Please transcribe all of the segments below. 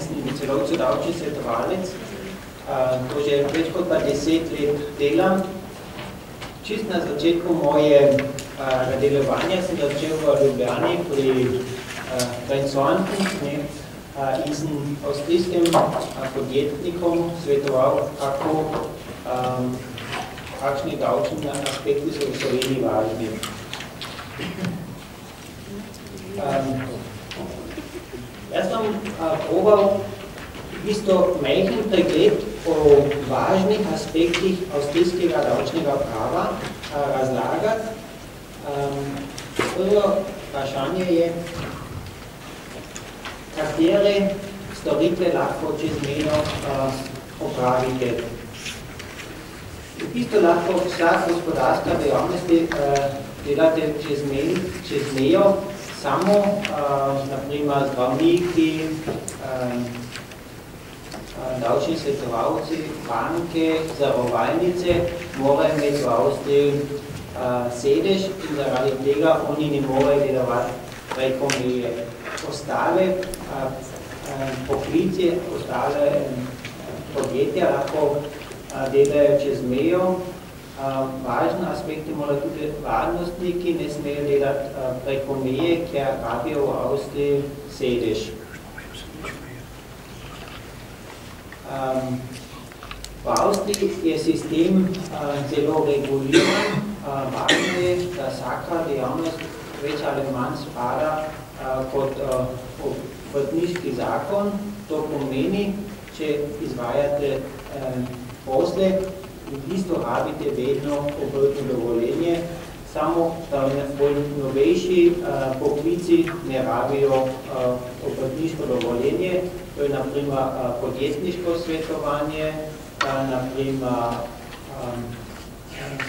neodvisni celovci davčni svetovalec. To že več kot pa deset let delam. Čist na začetku moje delovanja sem začel v Ljubljani pri Grenzoanten in sem avstrijskim podjetnikom svetoval, kako kakšni davčni aspekti so v Sloveniji važni. Um, jaz sem uh, probal isto majhen pregled o važnih aspektih avstrijskega davčnega prava uh, razlagati. Um, prvo vprašanje je, katere storitve lahko čezmeno uh, opravite isto lahko vsa gospodarska dejavnosti delate čez, me, čez mejo, samo uh, naprimer zdravniki, uh, davčni svetovalci, banke, zarovalnice morajo imeti v Avstriji uh, sedež in zaradi tega oni ne morejo delovati preko meje. Ostale uh, poklice, ostale podjetja lahko delajo čez mejo. Važni aspekti mora tudi varnostniki ne smejo delati preko meje, ker rabijo v Avstriji sedež. V Avstriji je sistem zelo reguliran. Važno je, da vsaka dejavnost več ali manj spada kot obrtniški zakon. To pomeni, če izvajate posle, v bistvu rabite vedno obrtno dovoljenje, samo novejši uh, poklici ne rabijo uh, obrtniško dovoljenje, to je naprimer uh, podjetniško svetovanje, naprimer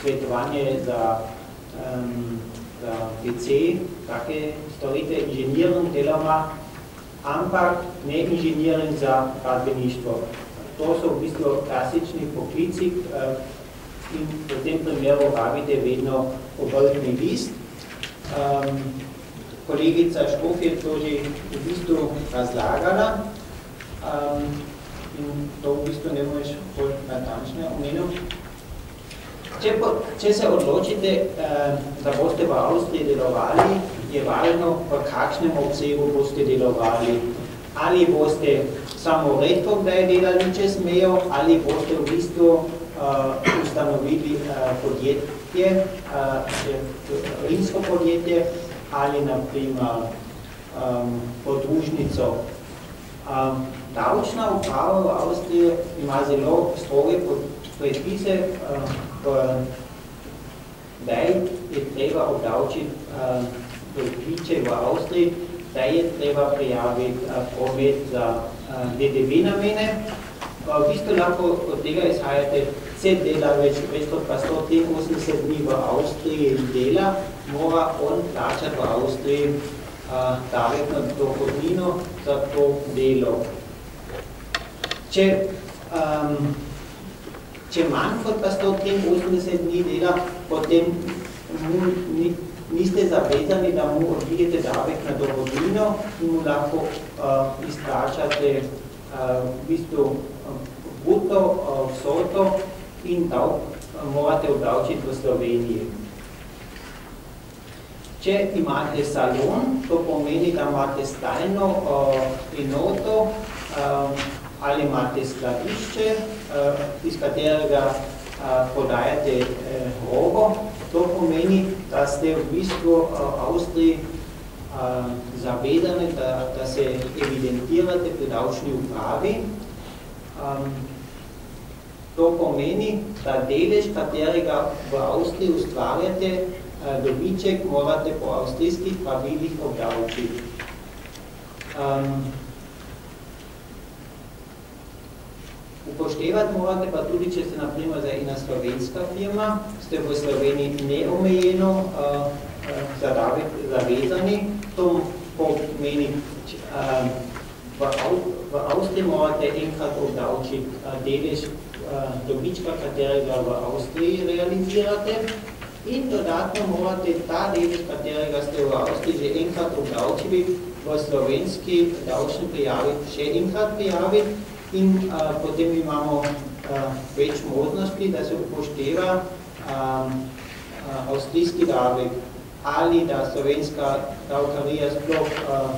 svetovanje za, za PC, take storite inženiring deloma, ampak ne inženiring za gradbeništvo to so v bistvu klasični poklici uh, in v tem primeru rabite vedno obrtni list. Um, kolegica Škof je že v bistvu razlagala um, in to v bistvu ne boš bolj natančne omenil. Če, po, če se odločite, uh, da boste v Avstriji delovali, je važno, v kakšnem obsegu boste delovali. Ali boste samo redko kdaj delali čez mejo ali boste v bistvu uh, ustanovili uh, podjetje, uh, rimsko podjetje ali naprimer um, podružnico. Um, davčna uprava v Avstriji ima zelo stroge predpise, um, kdaj je treba obdavčiti um, v Avstriji, da je treba prijaviti uh, promet za DDV namene. V bistvu lahko od tega izhajate, vse dela več, več kot pa 180 dni v Avstriji dela, mora on plačati v Avstriji uh, davek na dohodnino za to delo. Če, um, če manj kot pa 180 dni dela, potem mu ni, niste zavezani, da mu odbijete davek na dohodnino in mu lahko uh, izplačate uh, v bistvu uh, bruto uh, vsoto in davk uh, morate obdavčiti v Sloveniji. Če imate salon, to pomeni, da imate stalno uh, enoto uh, ali imate skladišče, uh, iz katerega uh, podajate uh, robo, To pomeni, da ste v bistvu v Avstriji zavedani, da, da se evidentirate pri davčni upravi. To pomeni, da delež, katerega v Avstriji ustvarjate, dobiček morate po avstrijskih pravilih obdavčiti. Upoštevati morate pa tudi, če ste naprimer za ena slovenska firma, ste v Sloveniji neomejeno uh, zavezani, to pomeni, uh, v, v Avstriji morate enkrat obdavčiti uh, delež uh, dobička, katerega v Avstriji realizirate in dodatno morate ta delež, katerega ste v Avstriji že enkrat obdavčili, v slovenski davčni prijavi še enkrat prijaviti in uh, potem imamo uh, več možnosti, da se upošteva um, uh, avstrijski davek ali da slovenska davkarija sploh uh,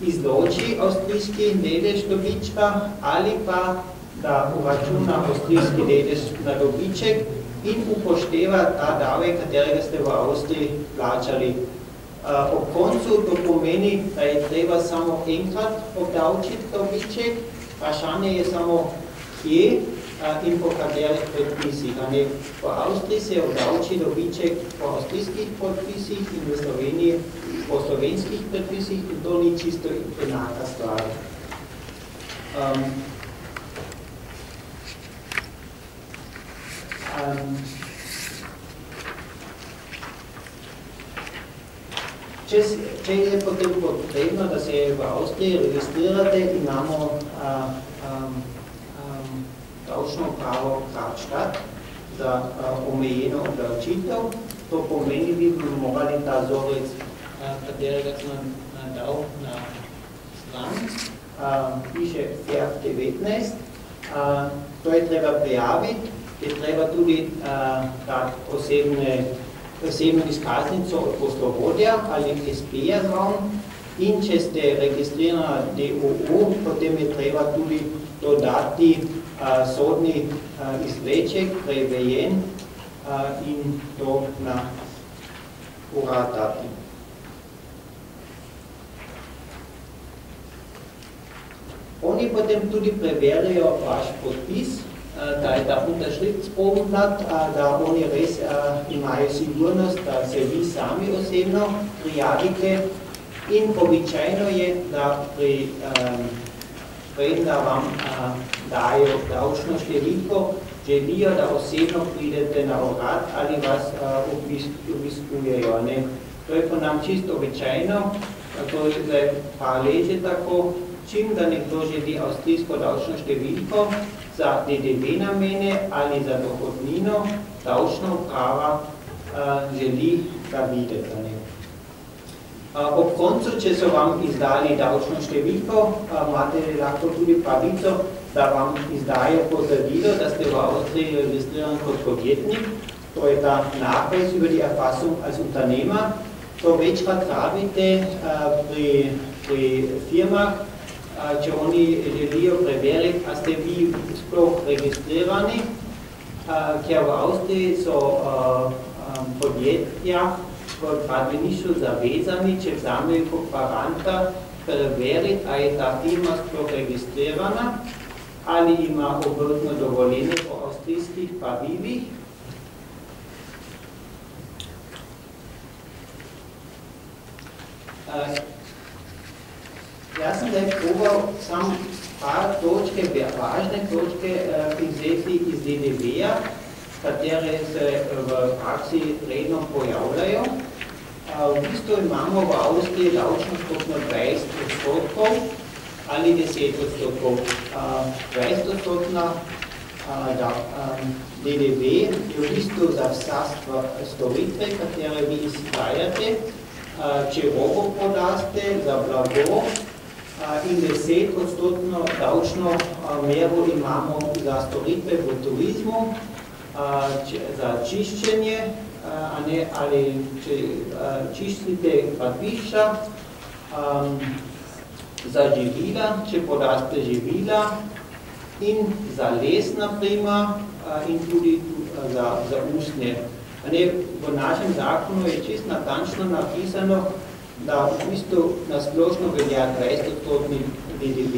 izloči avstrijski delež dobička ali pa da uračuna avstrijski delež na dobiček in upošteva ta davek, katerega ste v Avstriji plačali. Uh, ob koncu to pomeni, da je treba samo enkrat obdavčiti dobiček, vprašanje je samo kje in po katerih predpisih. V Avstriji se obdavči dobiček po avstrijskih predpisih in v Sloveniji po slovenskih predpisih in to ni čisto enaka stvar. Um, um, Če, če je potem potrebno, da se v Avstriji registrirate, imamo a, a, a, davčno pravo Kratštat za a, omejeno obdavčitev. To pomeni, bi morali ta zorec, a, katerega sem dal na stran, a, piše FERF 19. A, to je treba prijaviti, je treba tudi a, tak posebne osebno izkaznico od poslovodja ali SP-ja zraven in če ste registrirani DOO, potem je treba tudi dodati a, sodni a, izvleček, prevejen a, in to na urad dati. Oni potem tudi preverijo vaš podpis, da je ta Unterschriftsbogenblatt, da oni res imajo sigurnost, da se vi sami osebno prijavite in običajno je, da pri pred, da vam dajo davčno številko, želijo, da osebno pridete na urad ali vas obiskujejo. To je po nam čisto običajno, to je pa leže tako, čim da nekdo želi avstrijsko davčno številko, za DDV namene ali za dohodnino davčna uprava uh, želi ga videti. Uh, ob koncu, če so vam izdali davčno številko, uh, imate lahko tudi pravico, da vam izdajo potrdilo, da ste v Avstriji registriran kot podjetnik. To je ta Nachweis über die Erfassung als Unternehmer. To večkrat rabite uh, pri, pri firmah, Giovanni Elio Preveric astevi språk registrerani chiavo auste so podjetja v gradbeništvu zavezani, če vzame kooperanta preveriti, a je ta firma sploh registrirana, ali ima obrtno dovoljenje po avstrijskih pravilih, Jaz sem zdaj probal samo par točke, važne točke uh, izvesti iz DDV-ja, katere se v praksi redno pojavljajo. V bistvu imamo v Avstriji davčno stopno 20 odstotkov ali 10 odstotkov. Uh, 20 odstotna da, DDV je v bistvu za vsa storitve, katere vi izhajate. Uh, če robo podaste za blago, in 10 odstotno davčno mero imamo za storitve v turizmu, za čiščenje, ne, ali če čistite kladbišča, za živila, če podaste živila, in za les, naprimer, in tudi za, za ustne. Ne, v našem zakonu je čist natančno napisano, da v bistvu na splošno velja 20-odstotni DDV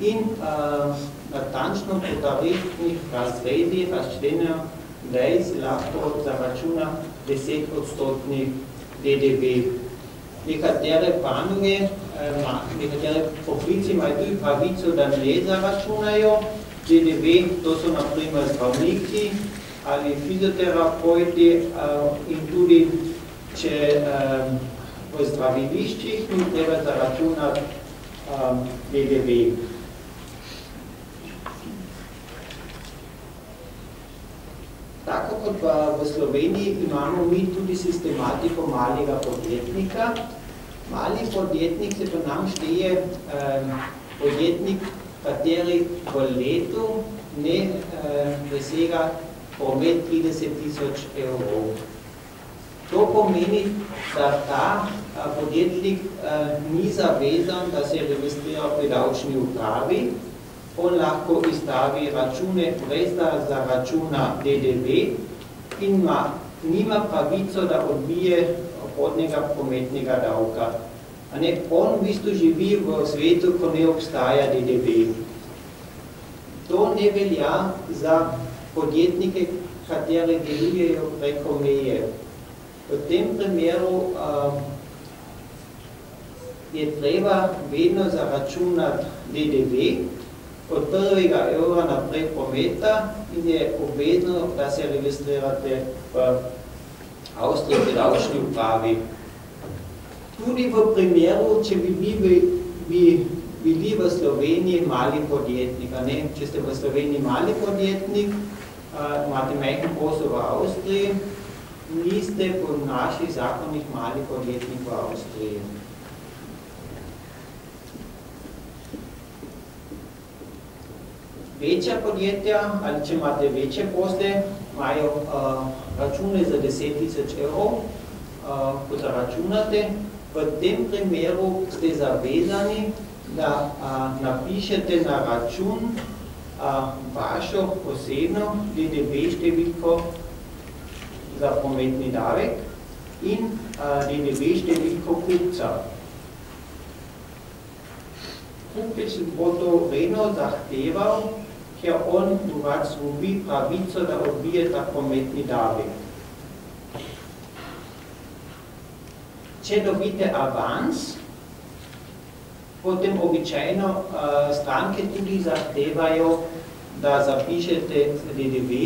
in uh, natančno po tarifnih razredih razčlenja, da se lahko zaračuna 10-odstotni DDV. Nekatere panoge, nekatere poklici imajo tudi pravico, da ne zaračunajo DDV, to so naprimer zdravniki ali fizioterapeuti uh, in tudi, če uh, v zdraviliščih in treba zaračunati um, DDV. Tako kot pa v Sloveniji imamo mi tudi sistematiko malega podjetnika Mali podjetnik se po nam šteje um, podjetnik, kateri v letu ne uh, presega promet 30 tisoč evrov. To pomeni, da ta podjetnik ni zavezan, da se registrira pri davčni upravi, on lahko izstavi račune, brez da zaračuna DDV in ima, nima pravico, da odbije podnega prometnega davka. A ne, on v bistvu živi v svetu, ko ne obstaja DDV. To ne velja za podjetnike, katere delujejo preko meje. V tem primeru uh, je treba vedno zaračunati DDV od prvega evra naprej prometa in je obvezno, da se registrirate v Avstriji davčni upravi. Tudi v primeru, če bi bili, bi bili v Sloveniji mali podjetnik, ne? če ste v Sloveniji mali podjetnik, uh, imate majhen posel v Avstriji, niste po naših zakonih mali podjetnik v Avstriji. Večja podjetja, ali če imate večje posle, imajo uh, račune za 10 tisoč evrov, uh, ko zaračunate, v tem primeru ste zavezani, da uh, napišete na račun uh, vašo posebno DDV številko za prometni davek in uh, DDV številko kupca. Kupec bo to vedno zahteval, ker on drugač zgubi pravico, da odbije ta prometni davek. Če dobite avans, potem običajno uh, stranke tudi zahtevajo, da zapišete DDV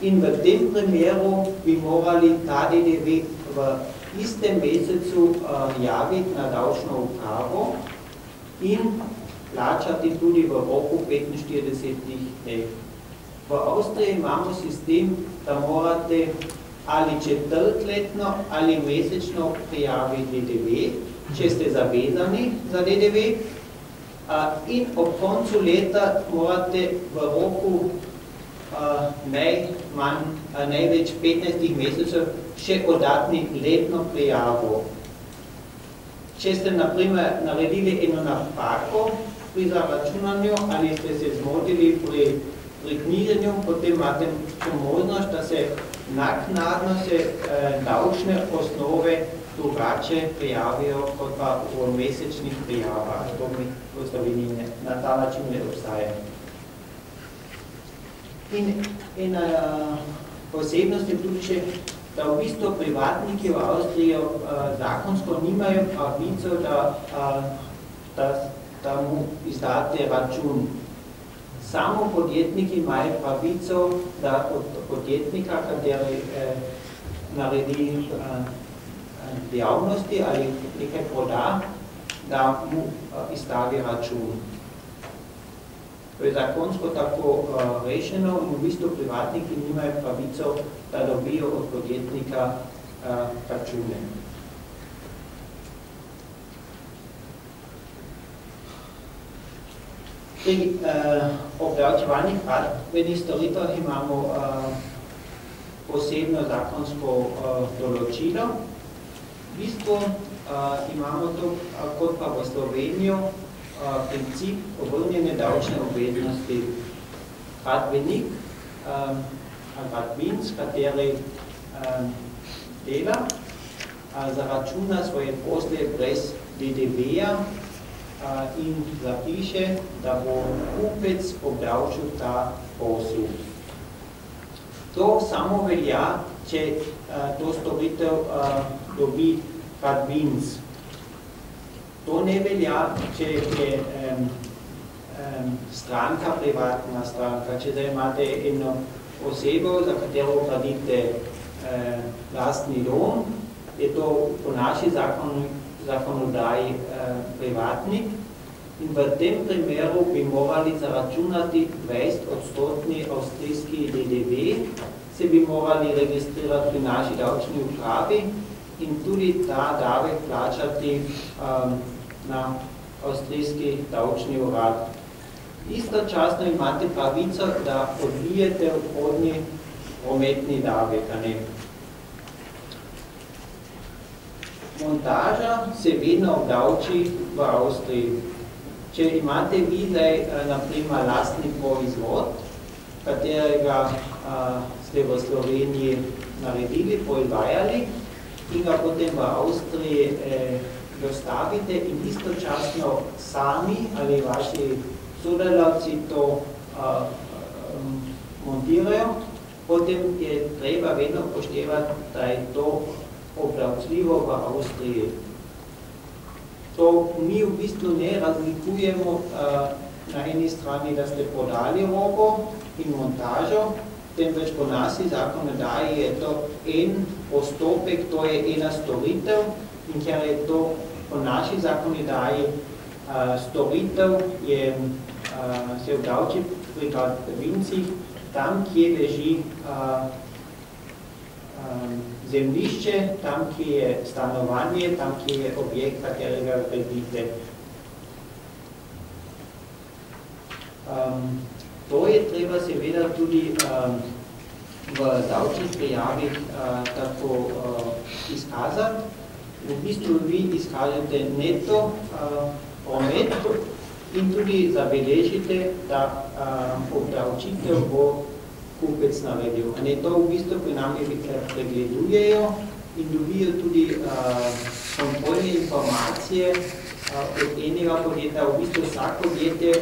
in v tem primeru bi morali ta DDV v istem mesecu uh, javiti na davčno upravo in plačati tudi v roku 45 dneh. V Avstriji imamo sistem, da morate ali četrtletno ali mesečno prijaviti DDV, če ste zavezani za DDV, in ob koncu leta morate v roku najmanj, največ 15 mesecev še odatni letno prijavo. Če ste, na primer, naredili eno napako, pri zaračunanju ali ste se zmotili pri, pri knjiženju, potem imate možnost, da se naknadno se eh, davčne osnove drugače prijavijo kot pa v mesečnih prijavah. To mi v Sloveniji na ta način ne obstaja. In ena uh, posebnost je tudi še, da v bistvu privatniki v Avstriji uh, zakonsko nimajo pravico, da, uh, da da mu izdate račun. Samo podjetniki imajo pravico, da od podjetnika, kateri eh, naredi eh, dejavnosti ali nekaj proda, da mu eh, izstavi račun. To je zakonsko tako uh, rešeno in v bistvu privatniki nimajo pravico, da dobijo od podjetnika uh, račune. Pri uh, obdavčevanjih gradbenih storitvah imamo uh, posebno zakonsko uh, določilo. V bistvu uh, imamo to, uh, kot pa v Slovenijo, princip obrnjene davčne obveznosti. Gradbenik, um, gradbin, s kateri um, dela, zaračuna svoje posle brez DDV-ja, in zapiše, da bo kupec obdavčil ta posel. To samo velja, če to storitev dobi Kadbins. To ne velja, če je um, um, stranka, privatna stranka. Če da imate eno osebo, za katero gradite uh, lastni dom, je to po naši zakonu zakonodaji eh, privatnik in v tem primeru bi morali zaračunati 20 odstotni avstrijski DDV, se bi morali registrirati pri naši davčni upravi in tudi ta davek plačati um, na avstrijski davčni urad. Istočasno imate pravico, da odlijete vhodni prometni davek. Ne? Montaža se vedno obdavči v Avstriji. Če imate vi zdaj, eh, naprimer, lastni proizvod, katerega a, ste v Sloveniji naredili, poizvajali in ga potem v Avstriji eh, dostavite in istočasno sami ali vaši sodelavci to a, a, montirajo, potem je treba vedno poštevati, da je to obdavčljivo v Avstriji. To mi v bistvu ne razlikujemo uh, na eni strani, da ste podali robo in montažo, temveč po nasi zakonodaji je to en postopek, to je ena storitev in ker je to po naši zakonodaji uh, storitev, je, uh, se obdavči pri vincih tam, kje leži uh, um, zemljišče, tam, kje je stanovanje, tam, kje je objekt, katerega gradite. Um, to je treba seveda tudi um, v davčnih prijavih uh, tako uh, izkazati. V bistvu vi izkažete neto uh, promet in tudi zabeležite, da uh, obdavčitev bo kupec navedel. Ne, to v bistvu pri nami pregledujejo in dobijo tudi uh, kontrolne informacije uh, od enega podjetja. V bistvu vsak podjetje,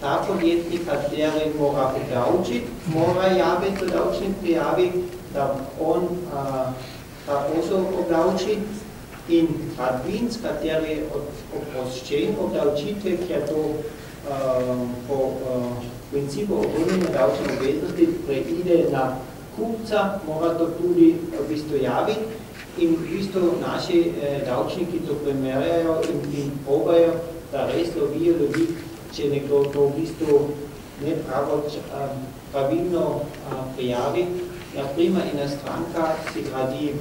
ta podjetnik, kateri mora obdavčiti, mora javiti v davčni prijavi, da on uh, ta posel obdavči in radvinc, kateri je oproščen obdavčitve, ker to uh, po uh, principu obrnjene davčne obveznosti preide na kupca, mora to tudi v bistvu javiti in v bistvu naši eh, davčniki to primerjajo in, in probajo, da res lovijo ljudi, če nekdo to v bistvu ne pravo pravilno prijavi. Naprimer, ena stranka si gradi,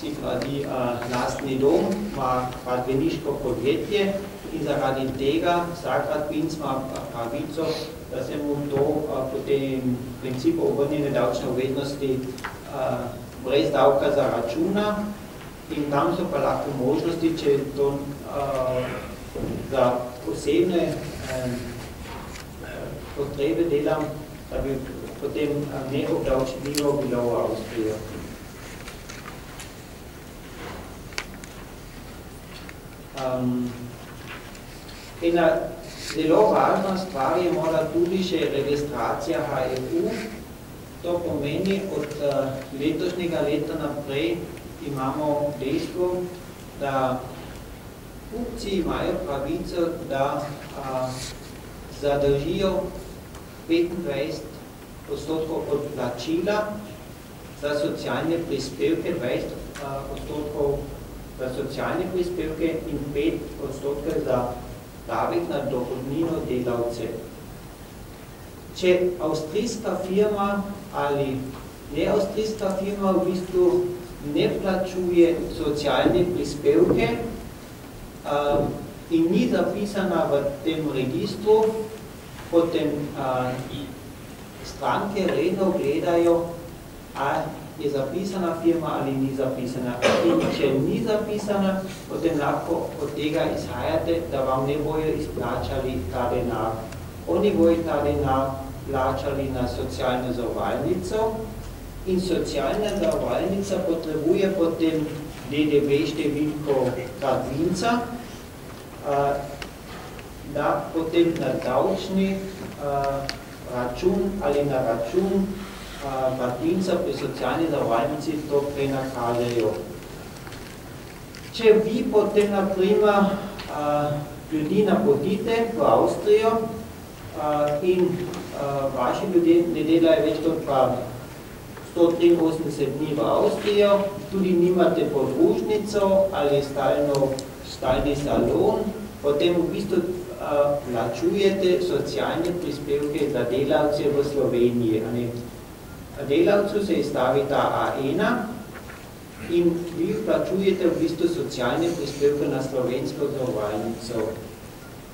si gradi lastni dom, ima gradbeniško podjetje, in zaradi tega vsakrat pinc ima pravico, da se mu to po tem principu obrnjene davčne obveznosti brez davka zaračuna in tam so pa lahko možnosti, če to za posebne potrebe delam, da bi potem neobdavčljivo bilo v Avstrijo. Um, Ena zelo važna stvar je mora tudi še registracija HEU. To pomeni, od uh, letošnjega leta naprej imamo dejstvo, da kupci imajo pravico, da uh, zadržijo 25 odstotkov odplačila za socialne prispevke, 20 uh, odstotkov za socialne prispevke in 5 odstotkov za davek na dohodnino delavce. Če avstrijska firma ali ne avstrijska firma v bistvu ne plačuje socialne prispevke uh, in ni zapisana v tem registru, potem uh, stranke redno gledajo, ali je zapisana firma ali ni zapisana. In če ni zapisana, potem lahko od tega izhajate, da vam ne bojo izplačali ta denar. Oni bojo ta denar plačali na socialno zavarovalnico in socialna zavarovalnica potrebuje potem DDV številko kadvinca, da potem na davčni račun ali na račun Martinca pri socialni zavarovalnici to prenakažejo. Če vi potem, naprimer, ljudi napotite v Avstrijo in vaši ljudje ne delajo več kot pa 183 dni v Avstrijo, tudi nimate podružnico ali stalno, stalni salon, potem v bistvu plačujete socialne prispevke za delavce v Sloveniji delavcu se izstavi ta A1 in vi vplačujete v bistvu socialne prispevke na slovensko zavarovalnico.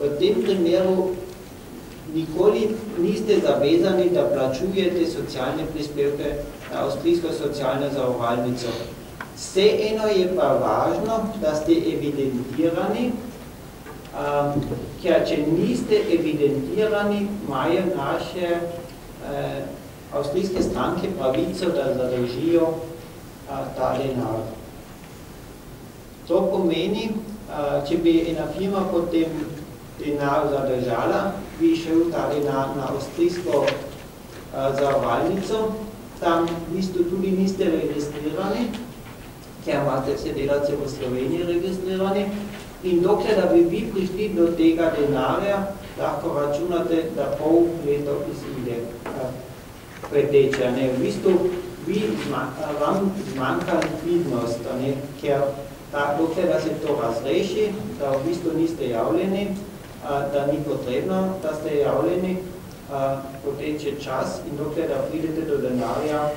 V tem primeru nikoli niste zavezani, da plačujete socialne prispevke na avstrijsko socialno zavarovalnico. Vseeno je pa važno, da ste evidentirani, um, ker če niste evidentirani, imajo naše eh, avstrijske stranke pravico, da zarežijo uh, ta denar. To pomeni, uh, če bi ena firma potem denar zadržala, bi šel ta denar na avstrijsko zavarovalnico, tam v bistvu tudi niste registrirani, ker imate vse delavce v Sloveniji registrirani. In dokler, da bi vi prišli do tega denarja, lahko računate, da pol leto izide preteče. Ne? V bistvu vi, vam zmanjka likvidnost, ne? ker ta, dokler, da se to razreši, da v bistvu niste javljeni, da ni potrebno, da ste javljeni, poteče čas in dokler, da pridete do denarja,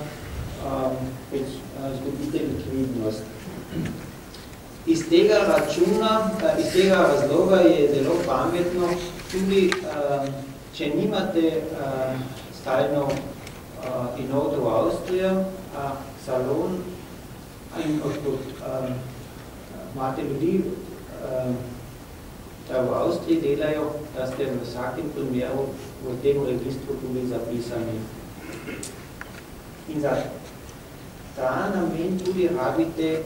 pač zgubite likvidnost. Iz tega računa, iz tega razloga je zelo pametno, tudi če nimate stalno inodo v Avstrijo, salon in odkud imate ljudi, da v Avstriji delajo, da ste v vsakem primeru v tem registru tudi zapisani. In za ta namen tudi rabite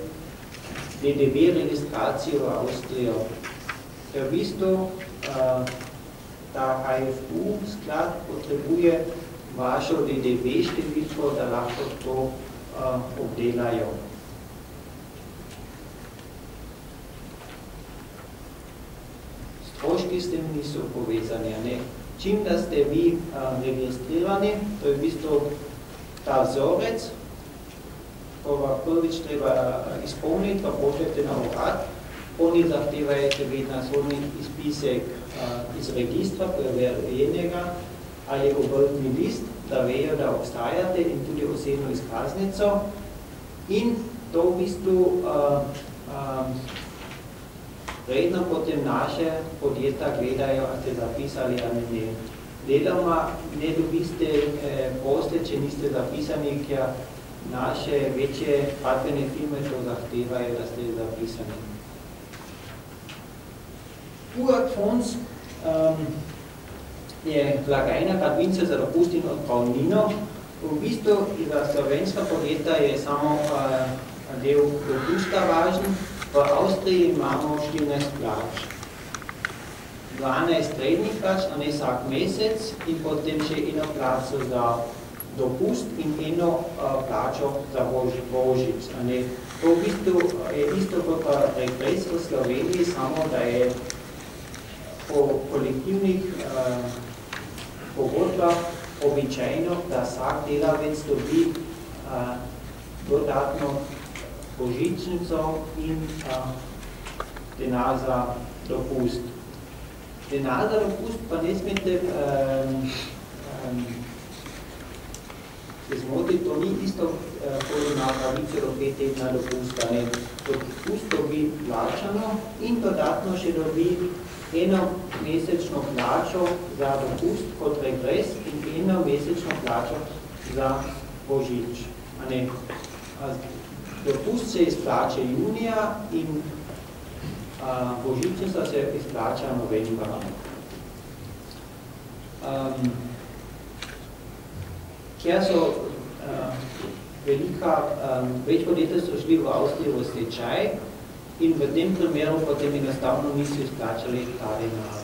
DDV registracijo v Avstrijo. Ker v bistvu uh, ta HFU sklad potrebuje vašo DDV številko, da lahko to uh, obdelajo. Stroški s tem niso povezani. Ne? Čim da ste vi uh, registrirani, to je v bistvu ta vzorec, ko vam prvič treba izpolniti, pa pošljete na urad. Oni zahtevajo seveda sodni izpisek iz registra preverjenega ali obrtni list, da vejo, da obstajate in tudi osebno izkaznico. In to v bistvu uh, uh, redno potem naše podjetja gledajo, a ste zapisali ali ne. Deloma ne dobiste eh, posle, če niste zapisani, ker naše večje patvene firme to zahtevajo, da ste zapisani. Urat Fonds um, je blagajna kadvince za dopust in odpravnino. V bistvu za slovenska podjetja je samo uh, del dopusta važen. V Avstriji imamo 14 plač. 12 srednjih plač, a ne vsak mesec, in potem še eno plačo za dopust in eno uh, plačo za božič. Ne. To v bistvu je isto kot regres v Sloveniji, samo da je po kolektivnih uh, pogodbah običajno, da vsak delavec dobi uh, dodatno božičnico in uh, denar za dopust. Denar za dopust pa ne smete um, um, se zmoti, to ni isto, ko ima pravice do pet tedna dopusta. Ne. Dopust dobi plačano in dodatno še dobi eno mesečno plačo za dopust kot regres in eno mesečno plačo za božič. A ne. Dopust se izplače junija in a, božičnica se izplača novembra. Um, kjer so uh, velika, um, več podjetja so šli v Avstrijo v stečaj in v tem primeru potem enostavno niso izplačali ta denar,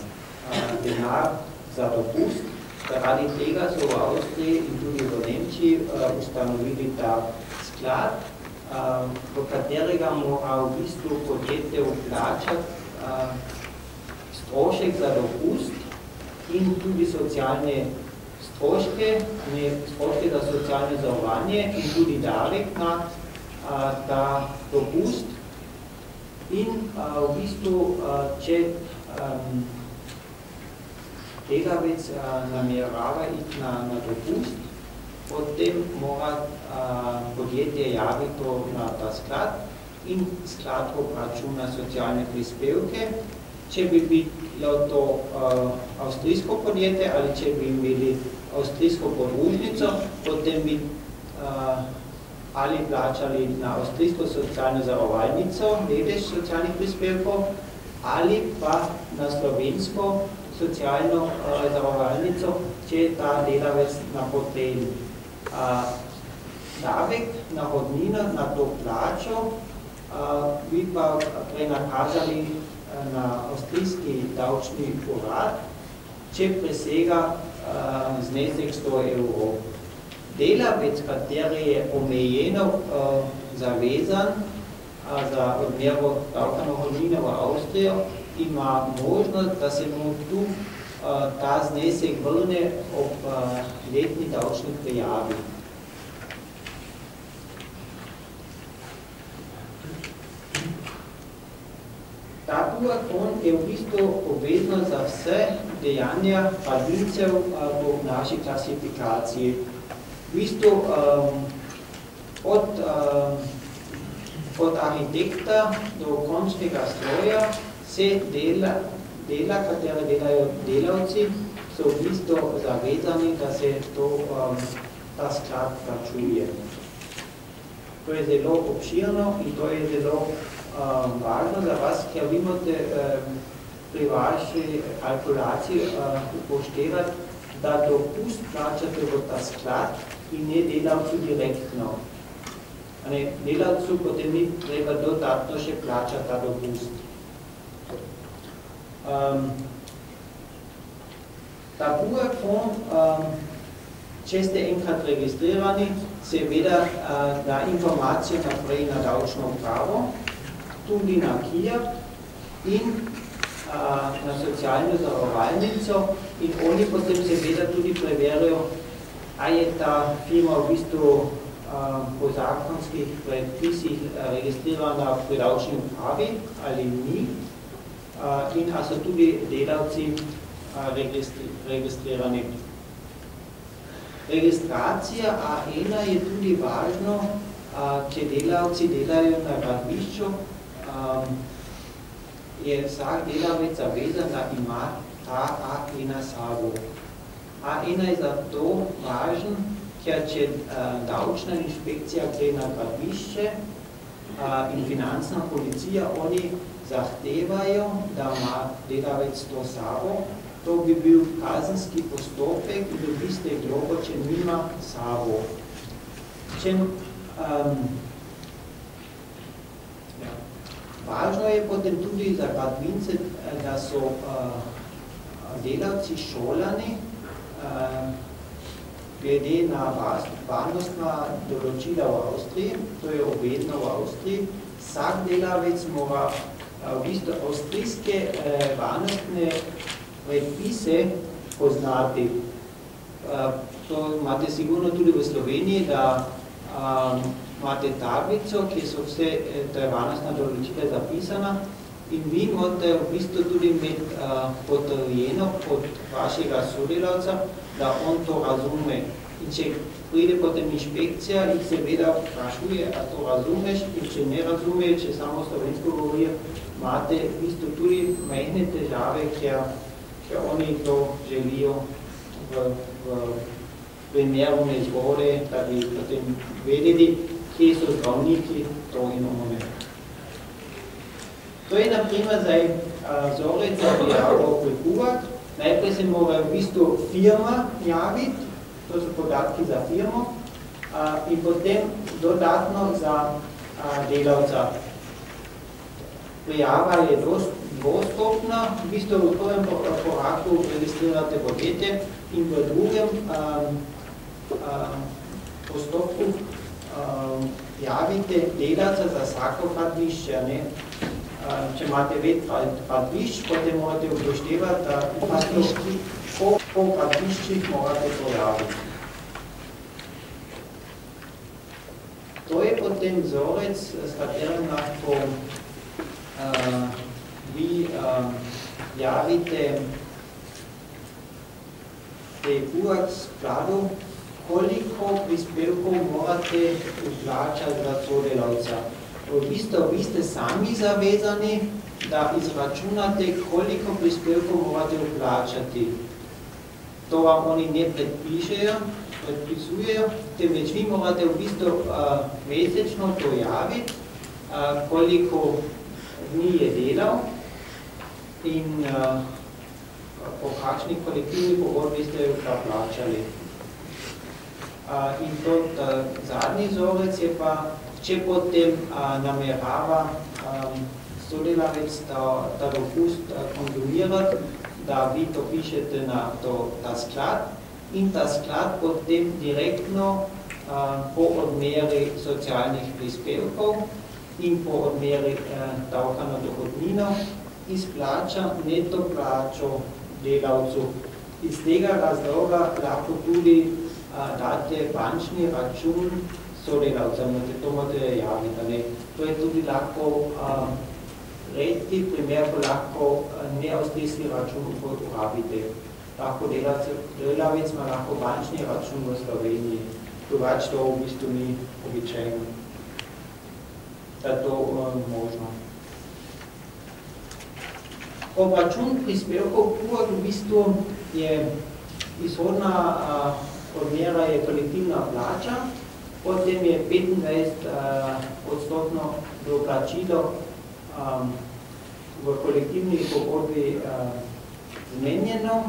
uh, denar za dopust. Zaradi tega so v Avstriji in tudi v Nemčiji uh, ustanovili ta sklad, uh, v katerega mora v bistvu podjetje vplačati uh, strošek za dopust in tudi socialne stroške, ne, stroške za socialne zavarovanje in tudi davek na a, ta dopust. In a, v bistvu, a, če um, delavec namerava iti na, na dopust, potem mora uh, podjetje javiti to na ta sklad in sklad obračuna socialne prispevke. Če bi bilo to uh, avstrijsko podjetje ali če bi imeli avstrijsko podružnico, potem bi uh, ali plačali na avstrijsko socialno zavarovalnico, vedež socialnih prispevkov, ali pa na slovensko socialno uh, zavarovalnico, če je ta delavec na potrebi davek na hodnino, na to plačo, bi pa prenakazali na avstrijski davčni urad, če presega znesek 100 evrov. Delavec, kateri je omejeno zavezan za odmero davka na hodnino v Avstrijo, ima možnost, da se mu tu ta znesek vrne ob letni davčni prijavi. Ta duakon je v bistvu obvezno za vse dejanja padilcev v naši klasifikaciji. V bistvu um, od, um, od arhitekta do končnega stroja se dela dela, katere delajo delavci, so v bistvu zavezani, da se to, um, ta sklad plačuje. To je zelo obširno in to je zelo važno za vas, ker vi morate um, pri vaši kalkulaciji uh, upoštevati, da dopust plačate v ta sklad in ne delavcu direktno. Ne, delavcu potem ni treba dodatno še plačati ta dopust. Um, ta Buchfond, um, če ste enkrat registrirani, seveda uh, da informacije naprej na davčno upravo, tudi na KIA in uh, na socialno zavarovalnico in oni potem seveda tudi preverijo, a je ta firma v bistvu uh, po zakonskih predpisih registrirana pri davčni upravi ali ni in a so tudi delavci registrirani. Registracija A1 je tudi važno, če delavci delajo na gradbišču, je vsak delavec zavezan, da ima ta A1 sabo. A1 je zato važen, ker če davčna inšpekcija gre na gradbišče in finančna policija, oni zahtevajo, da ima delavec to sabo, to bi bil kazenski postopek in dobiste globo, če nima sabo. Če, um, Važno je potem tudi za gradbince, da so uh, delavci šolani, uh, glede na varnostna določila v Avstriji, to je obvedno v Avstriji, vsak delavec mora v bistvu avstrijske eh, varnostne predpise poznati. Eh, to imate sigurno tudi v Sloveniji, da imate tablico, ki so vse eh, te varnostna določila zapisana in vi morate v bistvu tudi imeti uh, potrjeno od vašega sodelavca, da on to razume. In če pride potem inšpekcija in seveda vprašuje, a to razumeš in če ne razume, če samo slovensko govorijo, imate v bistvu tudi majhne težave, ker, ker oni to želijo v, v primeru nezvore, da bi potem vedeli, kje so zdravniki, to in one. To je naprimer zdaj vzorec za prijavo prikuvak. Najprej se mora v bistvu firma javiti, to so podatki za firmo, a, in potem dodatno za a, delavca prijava je dvostopna, v bistvu v prvem koraku registrirate podjetje in v drugem um, um, postopku um, javite delavca za vsako gradbišče. Ne? Um, če imate ved gradbišč, potem morate upoštevati, da po, po gradbiščih morate to javiti. To je potem vzorec, s katerim lahko uh, vi uh, javite te UAC skladu koliko prispevkov morate vplačati za sodelavca. V bistvu, vi ste sami zavezani, da izračunate, koliko prispevkov morate vplačati. To vam oni ne predpišejo, predpisujejo, temveč vi morate v bistvu uh, mesečno to javiti, uh, koliko dni je delal in uh, po kakšni kolektivni pogodbi ste jo plačali. In uh, zadnji vzorec je pa, če potem namerava sodelavec ta, ta dopust konzumirati, da vi to pišete na to, ta sklad in ta sklad potem direktno po odmeri socialnih prispevkov in po odmeri davka na dohodnino izplača neto plačo delavcu. Iz tega razloga lahko tudi date bančni račun sodelavcem, to morate javiti. Ne. To je tudi lahko redki primer, ko lahko neavstrijski račun uporabite. Lahko delavec ima lahko bančni račun v Sloveniji, drugač to v bistvu ni običajno. Da to možno. Obračun prispevkov PUR v bistvu je izhodna odmera je kolektivna plača, potem je 25 uh, odstotno doplačilo um, v kolektivni pogodbi uh, zmenjeno.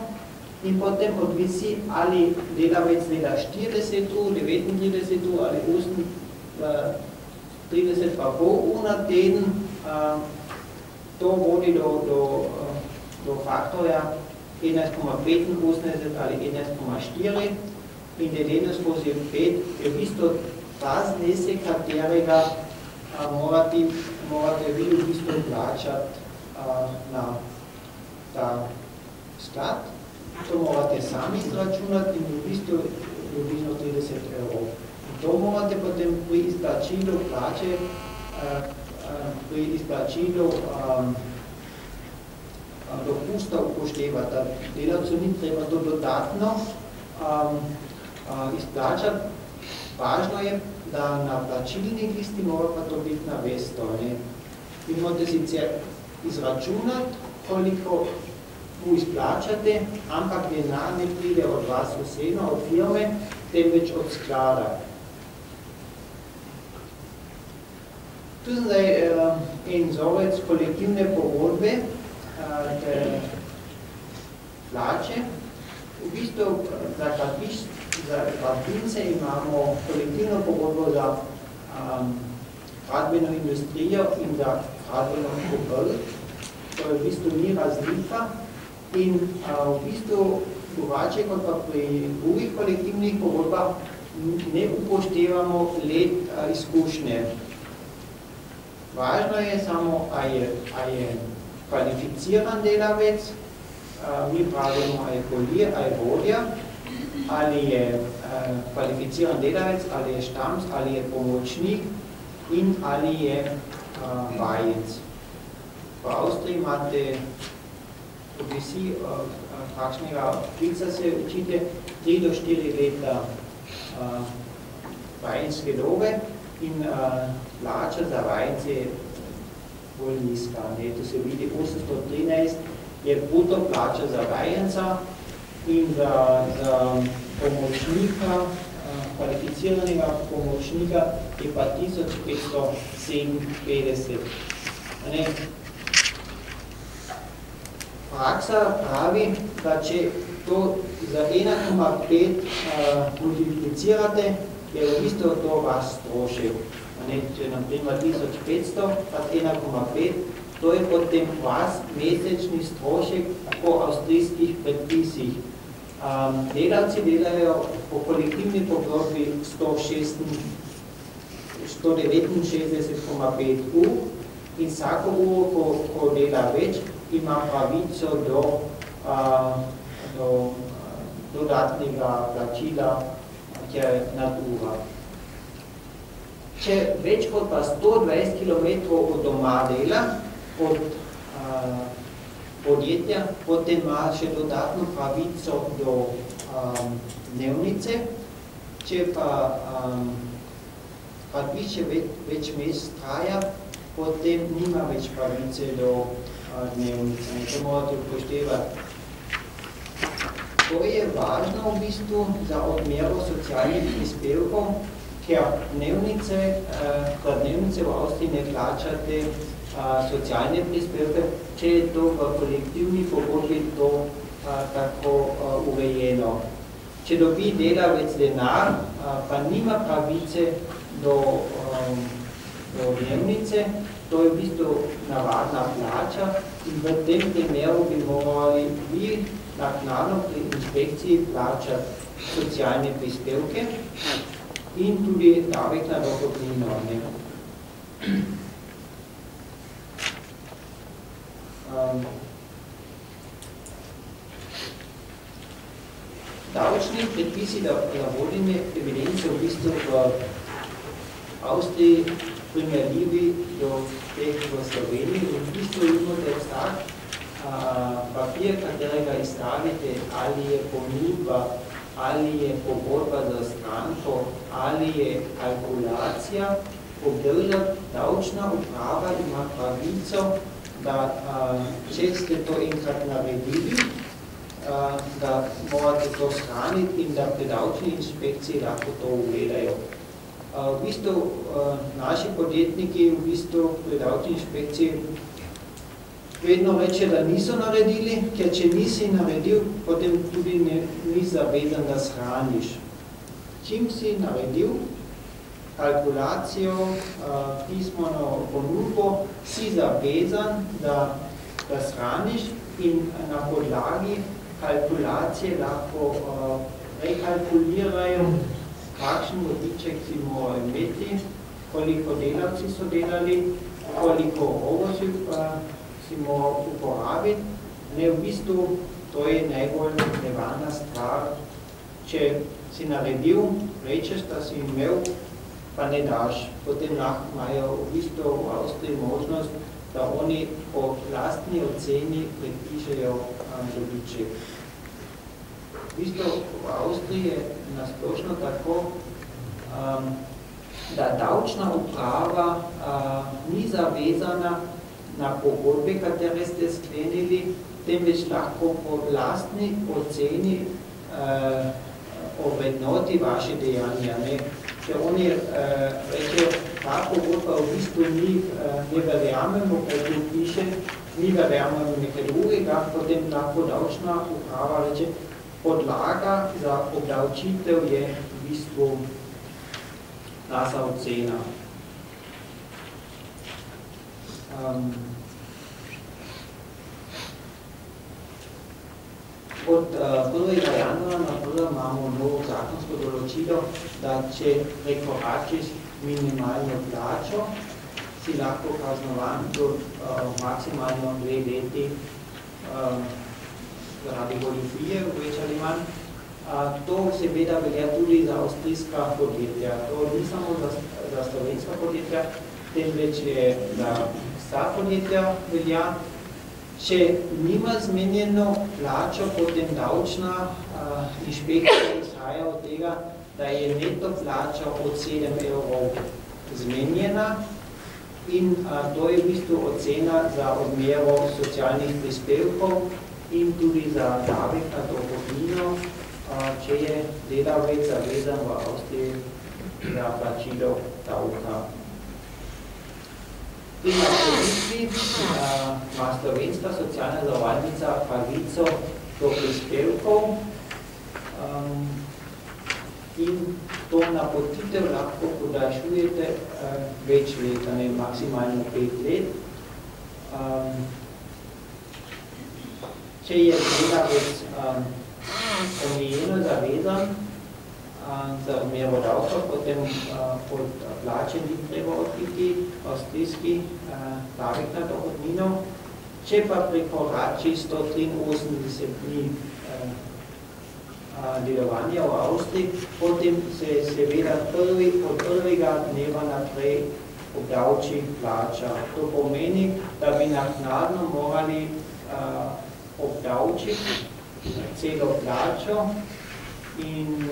In potem odvisi, ali delavec dela 40 ur, 39 ur ali 8, uh, 30 pa pol ur na teden, uh, to vodi do, do, do faktorja 11,85 ali 11,4 in deleno skozi 5 je v bistvu ta znesek, katerega morate, morate vi v bistvu plačati na ta sklad. To morate sami izračunati in v bistvu približno 30 evrov. To morate potem pri izplačilu plače pri izplačilu um, dopusta upoštevati, da delavcu ni treba to dodatno um, uh, izplačati. Važno je, da na plačilni listi mora pa to biti na vesto. Ne? Vi morate sicer izračunati, koliko mu izplačate, ampak denar ne pride od vas osebno, od firme, temveč od sklada. Tu sem zdaj uh, en zovec kolektivne pogodbe, uh, te plače. V bistvu za, kapiš, za kapince imamo kolektivno pogodbo za um, gradbeno industrijo in za gradbeno kopel. To je v bistvu ni razlika in uh, v bistvu drugače kot pa pri drugih kolektivnih pogodbah ne upoštevamo let uh, izkušnje. Važno je samo, a je, a je kvalificiran delavec, mi pravimo, a je kolir, a je vodja, ali je kvalificiran delavec, ali je štamc, ali je pomočnik in ali je vajec. V Avstriji imate vsi, kakšnega klica se učite, 3 do 4 leta vajenske dobe, in plača za vajence je bolj nizka. Ne? To se vidi, 813 je bruto plača za vajenca in za, za pomočnika, uh, kvalificiranega pomočnika je pa 1557. Ne? Praksa pravi, da če to za 1,5 uh, multiplicirate, je v bistvu to vaš strošek. Ne, če nam prima 1500, pa 1,5, to je potem vas mesečni strošek po avstrijskih predpisih. Um, delavci delajo po kolektivni pogodbi 169,5 ur in vsako uro, ko, ko dela več, ima pravico do, uh, do dodatnega plačila je natura. Če več kot pa 120 km od doma dela, od a, podjetja, potem ima še dodatno pravico do a, dnevnice če pa um, više več, več mest traja, potem nima več pravice do uh, dnevnice. In to morate upoštevati. To je važno v bistvu za odmero socialnih prispevkov, ker dnevnice, uh, dnevnice v Avstriji ne plačate socialne prispevke, če je to v kolektivni pogodbi to a, tako a, urejeno. Če dobi delavec denar, a, pa nima pravice do, a, do dnevnice, to je v bistvu navadna plača in v tem primeru bi morali vi naknadno pri inšpekciji plačati socialne prispevke in tudi davek na dohodnino. Um, davčni predpisi da, da vodenje evidence v bistvu v Avstriji primerljivi do teh v Sloveniji. V bistvu imate vsak papir, katerega izstavite, ali je ponudba, ali je pogodba za stranko, ali je kalkulacija, obdržati davčna uprava ima pravico da če ste to enkrat naredili, da morate to shraniti in da predavčni inšpekciji lahko to ugledajo. V bistvu naši podjetniki v bistvu predavčni inšpekciji vedno reče, da niso naredili, ker če nisi naredil, potem tudi ne, ni zavezan, da shraniš. Čim si naredil, kalkulacijo, pismeno ponudbo, si zavezan, da, da shraniš in na podlagi kalkulacije lahko rekalkulirajo, kakšen vodiček si morajo imeti, koliko delavci so delali, koliko ovozi si moral uporabiti. Ne, v bistvu, to je najbolj nevarna stvar, če si naredil, rečeš, da si imel pa ne daš. Potem lahko imajo v bistvu v Avstriji možnost, da oni po lastni oceni predpišejo dobiček. V bistvu v Avstriji je nasplošno tako, um, da davčna uprava uh, ni zavezana na pogodbe, katere ste sklenili, temveč lahko po lastni oceni uh, ovrednoti vaše dejanja. Ne? Če oni eh, rečejo, ta pogodba v bistvu ni, eh, ne verjamemo, kaj tu piše, ni verjamemo nekaj drugega, potem lahko davčna uprava reče, podlaga za obdavčitev je v bistvu nasa ocena. Um, od uh, 1. januara naprej imamo novo zakonsko določilo, da če prekoračiš minimalno plačo, si lahko kaznovan do uh, maksimalno dve leti uh, zaradi goljofije, več ali manj. Uh, to seveda velja tudi za avstrijska podjetja. To ni samo za, za slovenska podjetja, temveč je za vsa podjetja velja. Če nima zmenjeno plačo, potem davčna uh, inšpekcija izhaja od tega, da je neto plača od 7 evrov zmenjena in uh, to je v bistvu ocena za odmero socialnih prispevkov in tudi za davek na dohodnino, uh, če je delavec zavezan v Avstriji za plačilo davka. Na poditvi ima slovenska socialna zavarovalnica pravico do prispevkov um, in to napotitev lahko podaljšujete uh, več let, ne maksimalno pet let. Um, če je delavec um, omejeno zavezan, za odmero davka, potem pod plače ni treba odpiti avstrijski davek na dohodnino. Če pa prekorači 183 dni delovanja v Avstriji, potem se seveda prvi, od prvega dneva naprej obdavči plača. To pomeni, da bi naknadno morali obdavčiti celo plačo in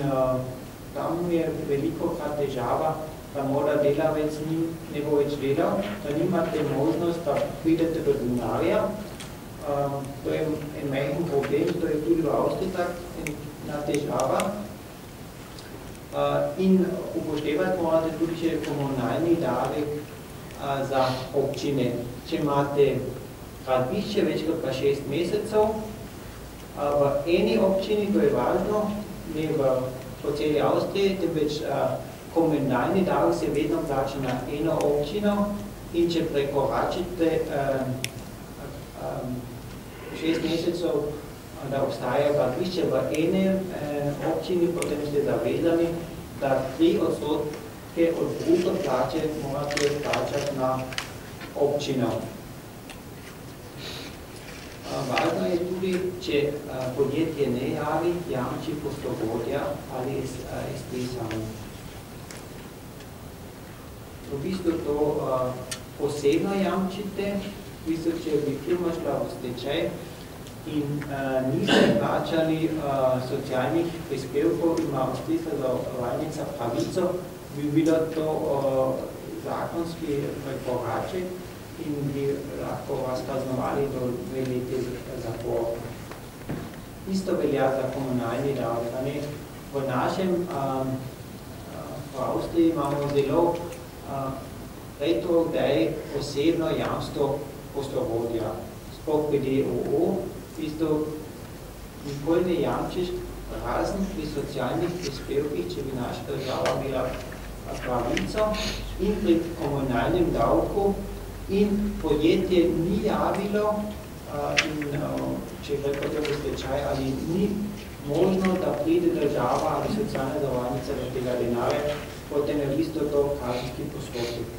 tam je veliko krat težava, da mora delavec ni, ne bo več delal, da nimate možnost, da pridete do denarja. Um, to je en majhen problem, to je tudi v Avstriji tak ena težava. Uh, in upoštevati morate tudi še komunalni davek uh, za občine. Če imate gradbišče več kot pa šest mesecev, uh, v eni občini, to je važno, ne v po celi Avstriji, temveč komunalni davek se vedno plača na eno občino in če prekoračite um, um, šest mesecev, da obstaja gradbišče v ene um, občini, potem ste zavezani, da tri odstotke od bruto plače morate plačati na občino. Važno je tudi, če podjetje ne javi, jamči poslovodja ali ST samo. V bistvu to posebno jamčite, v bistvu, če bi firma šla v stečaj in niste plačali socialnih prispevkov, ima avstrijska zavarovalnica pravico, bi bilo to zakonski prekoraček, in bi lahko vas kaznovali do dve leti zapora. Isto velja za komunalni davek. V našem, um, v Avstriji imamo zelo uh, retro, da je posebno jamstvo poslovodja. Sploh pri DOO, isto nikoli ne jamčiš razen pri socialnih prispevkih, če bi naša država imela pravico in pri komunalnem davku in podjetje ni javilo in če potem v stečaj, ali ni možno, da pride država ali socialna zavarnica do tega denarja, potem je v bistvu to kazenski postopek.